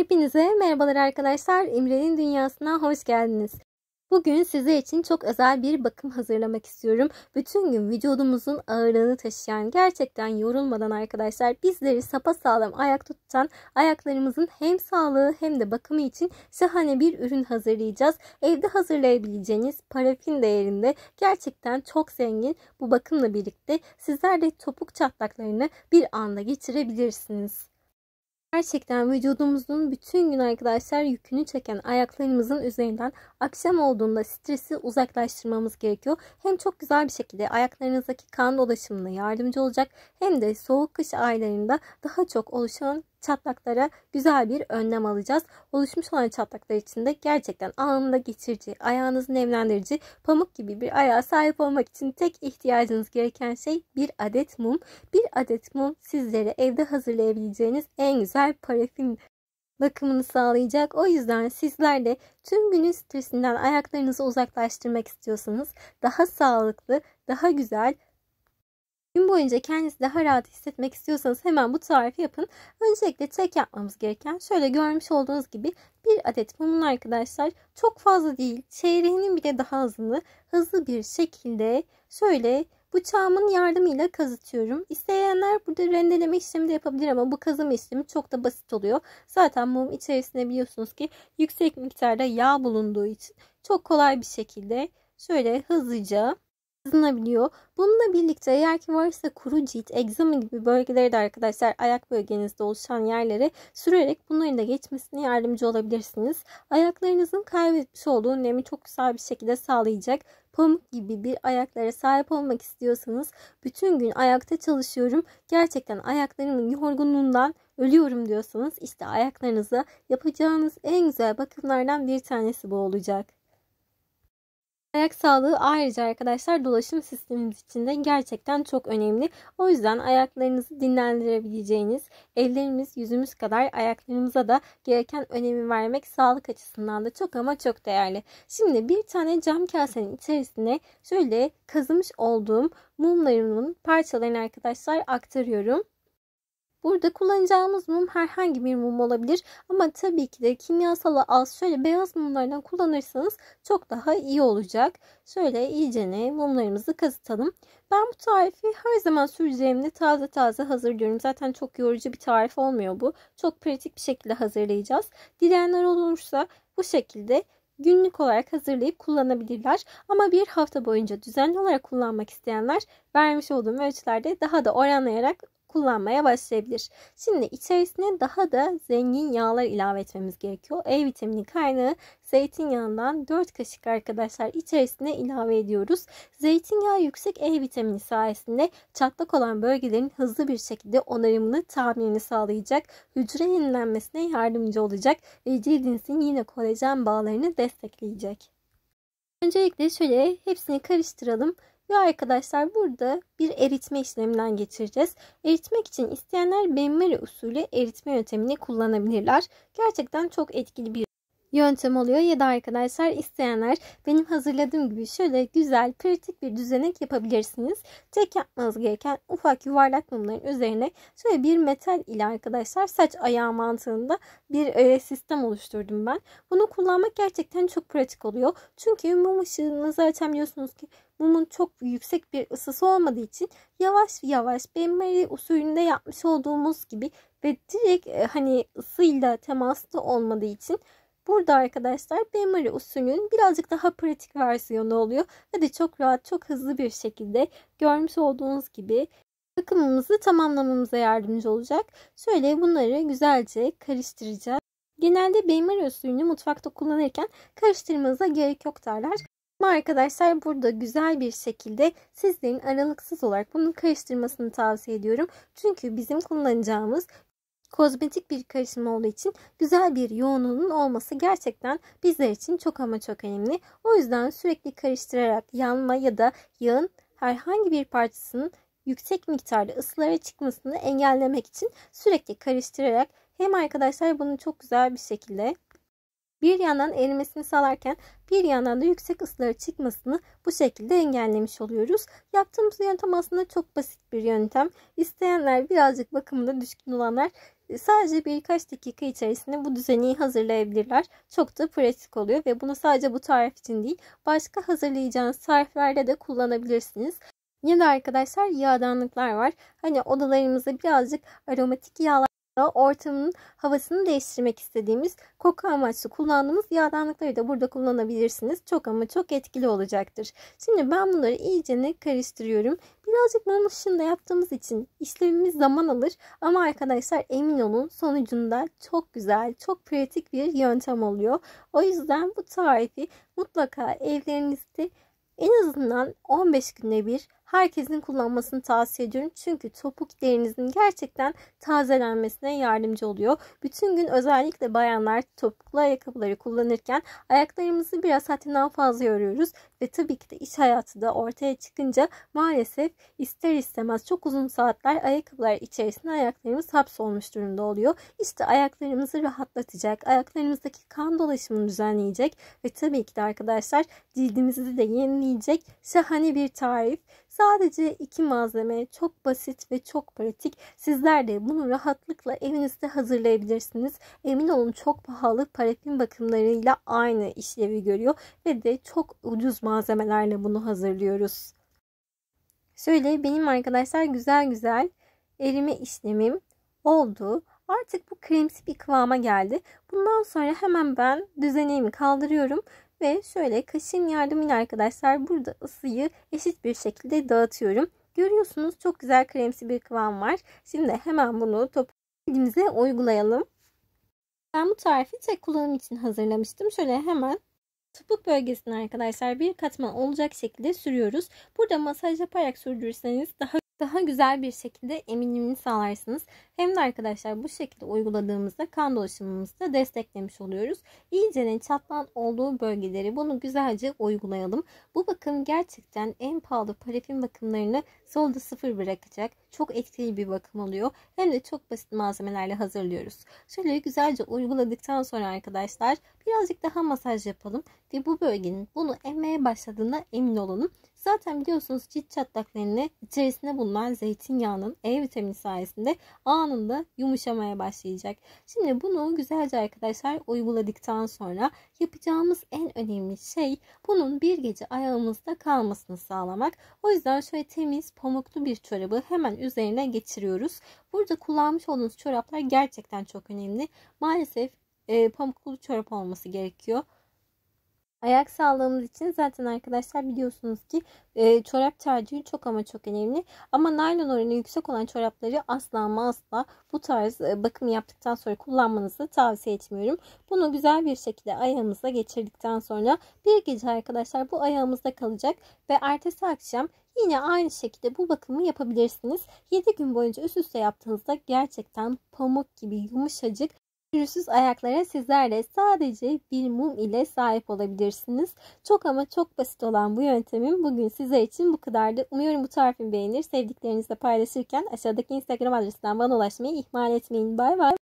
Hepinize merhabalar arkadaşlar. İmre'nin dünyasına hoş geldiniz. Bugün size için çok özel bir bakım hazırlamak istiyorum. Bütün gün vücudumuzun ağırlığını taşıyan, gerçekten yorulmadan arkadaşlar bizleri sapasağlam ayakta tutan ayaklarımızın hem sağlığı hem de bakımı için şahane bir ürün hazırlayacağız. Evde hazırlayabileceğiniz parafin değerinde gerçekten çok zengin bu bakımla birlikte sizler de topuk çatlaklarını bir anda geçirebilirsiniz. Gerçekten vücudumuzun bütün gün arkadaşlar yükünü çeken ayaklarımızın üzerinden akşam olduğunda stresi uzaklaştırmamız gerekiyor. Hem çok güzel bir şekilde ayaklarınızdaki kan dolaşımına yardımcı olacak hem de soğuk kış aylarında daha çok oluşan çatlaklara güzel bir önlem alacağız. Oluşmuş olan çatlaklar içinde gerçekten anında geçirici, ayağınızı nemlendirici, pamuk gibi bir ayağa sahip olmak için tek ihtiyacınız gereken şey bir adet mum. Bir adet mum sizlere evde hazırlayabileceğiniz en güzel parafin bakımını sağlayacak. O yüzden sizler de tüm günün stresinden ayaklarınızı uzaklaştırmak istiyorsanız daha sağlıklı, daha güzel, Gün boyunca kendinizi daha rahat hissetmek istiyorsanız hemen bu tarifi yapın. Öncelikle tek yapmamız gereken şöyle görmüş olduğunuz gibi bir adet mumun arkadaşlar çok fazla değil çeyreğinin bile daha hızlı hızlı bir şekilde şöyle bıçağımın yardımıyla kazıtıyorum. İsteyenler burada rendeleme işlemi de yapabilir ama bu kazıma işlemi çok da basit oluyor. Zaten mum içerisinde biliyorsunuz ki yüksek miktarda yağ bulunduğu için çok kolay bir şekilde şöyle hızlıca kazınabiliyor. Bununla birlikte eğer ki varsa kuru cilt, egzama gibi bölgeleri de arkadaşlar ayak bölgenizde oluşan yerlere sürerek bunların da geçmesine yardımcı olabilirsiniz. Ayaklarınızın kaybetmiş olduğu nemi çok güzel bir şekilde sağlayacak. Pamuk gibi bir ayaklara sahip olmak istiyorsanız bütün gün ayakta çalışıyorum. Gerçekten ayaklarımın yorgunluğundan ölüyorum diyorsanız işte ayaklarınıza yapacağınız en güzel bakımlardan bir tanesi bu olacak. Ayak sağlığı ayrıca arkadaşlar dolaşım sistemimiz için de gerçekten çok önemli. O yüzden ayaklarınızı dinlendirebileceğiniz ellerimiz yüzümüz kadar ayaklarımıza da gereken önemi vermek sağlık açısından da çok ama çok değerli. Şimdi bir tane cam kasenin içerisine şöyle kazımış olduğum mumlarımın parçalarını arkadaşlar aktarıyorum. Burada kullanacağımız mum herhangi bir mum olabilir. Ama tabii ki de kimyasalı az şöyle beyaz mumlardan kullanırsanız çok daha iyi olacak. Şöyle iyicene mumlarımızı kazıtalım. Ben bu tarifi her zaman süreceğimde taze taze hazırlıyorum. Zaten çok yorucu bir tarif olmuyor bu. Çok pratik bir şekilde hazırlayacağız. Dileyenler olursa bu şekilde günlük olarak hazırlayıp kullanabilirler. Ama bir hafta boyunca düzenli olarak kullanmak isteyenler vermiş olduğum ölçülerde daha da oranlayarak kullanmaya başlayabilir. Şimdi içerisine daha da zengin yağlar ilave etmemiz gerekiyor. E vitamini kaynağı zeytinyağından 4 kaşık arkadaşlar içerisine ilave ediyoruz. Zeytinyağı yüksek E vitamini sayesinde çatlak olan bölgelerin hızlı bir şekilde onarımını, tamirini sağlayacak, hücre yenilenmesine yardımcı olacak ve cildinizin yine kolajen bağlarını destekleyecek. Öncelikle şöyle hepsini karıştıralım. Ve arkadaşlar burada bir eritme işleminden geçireceğiz. Eritmek için isteyenler benmari usulü eritme yöntemini kullanabilirler. Gerçekten çok etkili bir yöntem oluyor ya da arkadaşlar isteyenler benim hazırladığım gibi şöyle güzel pratik bir düzenek yapabilirsiniz. Tek yapmanız gereken ufak yuvarlak mumların üzerine şöyle bir metal ile arkadaşlar saç ayağı mantığında bir e, sistem oluşturdum ben. Bunu kullanmak gerçekten çok pratik oluyor. Çünkü mum ışığını zaten biliyorsunuz ki mumun çok yüksek bir ısısı olmadığı için yavaş yavaş benmari usulünde yapmış olduğumuz gibi ve direkt e, hani ısıyla temaslı olmadığı için Burada arkadaşlar benmari usulünün birazcık daha pratik versiyonu oluyor. De çok rahat, çok hızlı bir şekilde görmüş olduğunuz gibi bakımımızı tamamlamamıza yardımcı olacak. Şöyle bunları güzelce karıştıracağız. Genelde benmari usulünü mutfakta kullanırken karıştırmanıza gerek yok derler. Ama arkadaşlar burada güzel bir şekilde sizlerin aralıksız olarak bunu karıştırmasını tavsiye ediyorum. Çünkü bizim kullanacağımız kozmetik bir karışım olduğu için güzel bir yoğunluğunun olması gerçekten bizler için çok ama çok önemli. O yüzden sürekli karıştırarak yanma ya da yağın herhangi bir parçasının yüksek miktarda ısılara çıkmasını engellemek için sürekli karıştırarak hem arkadaşlar bunu çok güzel bir şekilde bir yandan erimesini sağlarken bir yandan da yüksek ısılara çıkmasını bu şekilde engellemiş oluyoruz. Yaptığımız yöntem aslında çok basit bir yöntem. İsteyenler birazcık bakımında düşkün olanlar sadece birkaç dakika içerisinde bu düzeni hazırlayabilirler. Çok da pratik oluyor ve bunu sadece bu tarif için değil başka hazırlayacağınız tariflerde de kullanabilirsiniz. Yine de arkadaşlar yağdanlıklar var. Hani odalarımızda birazcık aromatik yağlar ortamın havasını değiştirmek istediğimiz koku amaçlı kullandığımız yağdanlıkları da burada kullanabilirsiniz. Çok ama çok etkili olacaktır. Şimdi ben bunları iyice karıştırıyorum. Birazcık mum ışığında yaptığımız için işlemimiz zaman alır. Ama arkadaşlar emin olun sonucunda çok güzel, çok pratik bir yöntem oluyor. O yüzden bu tarifi mutlaka evlerinizde en azından 15 günde bir herkesin kullanmasını tavsiye ediyorum. Çünkü topuk derinizin gerçekten tazelenmesine yardımcı oluyor. Bütün gün özellikle bayanlar topuklu ayakkabıları kullanırken ayaklarımızı biraz haddinden fazla yoruyoruz. Ve tabii ki de iş hayatı da ortaya çıkınca maalesef ister istemez çok uzun saatler ayakkabılar içerisinde ayaklarımız hapsolmuş durumda oluyor. İşte ayaklarımızı rahatlatacak, ayaklarımızdaki kan dolaşımını düzenleyecek ve tabii ki de arkadaşlar cildimizi de yenileyecek şahane bir tarif. Sadece iki malzeme çok basit ve çok pratik. Sizler de bunu rahatlıkla evinizde hazırlayabilirsiniz. Emin olun çok pahalı parafin bakımlarıyla aynı işlevi görüyor ve de çok ucuz malzemelerle bunu hazırlıyoruz. Şöyle benim arkadaşlar güzel güzel erime işlemim oldu. Artık bu kremsi bir kıvama geldi. Bundan sonra hemen ben düzenimi kaldırıyorum ve şöyle kaşığın yardımıyla arkadaşlar burada ısıyı eşit bir şekilde dağıtıyorum. Görüyorsunuz çok güzel kremsi bir kıvam var. Şimdi hemen bunu top elimize uygulayalım. Ben bu tarifi tek kullanım için hazırlamıştım. Şöyle hemen topuk bölgesine arkadaşlar bir katman olacak şekilde sürüyoruz. Burada masaj yaparak sürdürürseniz daha daha güzel bir şekilde eminimini sağlarsınız. Hem de arkadaşlar bu şekilde uyguladığımızda kan dolaşımımızı da desteklemiş oluyoruz. İyicenin çatlan olduğu bölgeleri bunu güzelce uygulayalım. Bu bakım gerçekten en pahalı parafin bakımlarını solda sıfır bırakacak. Çok etkili bir bakım oluyor. Hem de çok basit malzemelerle hazırlıyoruz. Şöyle güzelce uyguladıktan sonra arkadaşlar birazcık daha masaj yapalım. Ve bu bölgenin bunu emmeye başladığına emin olalım. Zaten biliyorsunuz cilt çatlaklarını içerisinde bulunan zeytinyağının E vitamini sayesinde anında yumuşamaya başlayacak. Şimdi bunu güzelce arkadaşlar uyguladıktan sonra yapacağımız en önemli şey bunun bir gece ayağımızda kalmasını sağlamak. O yüzden şöyle temiz pamuklu bir çorabı hemen üzerine geçiriyoruz. Burada kullanmış olduğunuz çoraplar gerçekten çok önemli. Maalesef e, pamuklu çorap olması gerekiyor. Ayak sağlığımız için zaten arkadaşlar biliyorsunuz ki e, çorap tercihi çok ama çok önemli. Ama naylon oranı yüksek olan çorapları asla ama asla bu tarz e, bakım yaptıktan sonra kullanmanızı tavsiye etmiyorum. Bunu güzel bir şekilde ayağımıza geçirdikten sonra bir gece arkadaşlar bu ayağımızda kalacak ve ertesi akşam Yine aynı şekilde bu bakımı yapabilirsiniz. 7 gün boyunca üst üste yaptığınızda gerçekten pamuk gibi yumuşacık Pürüzsüz ayaklara sizler de sadece bir mum ile sahip olabilirsiniz. Çok ama çok basit olan bu yöntemim bugün sizler için bu kadardı. Umuyorum bu tarifimi beğenir. Sevdiklerinizle paylaşırken aşağıdaki Instagram adresinden bana ulaşmayı ihmal etmeyin. Bay bay.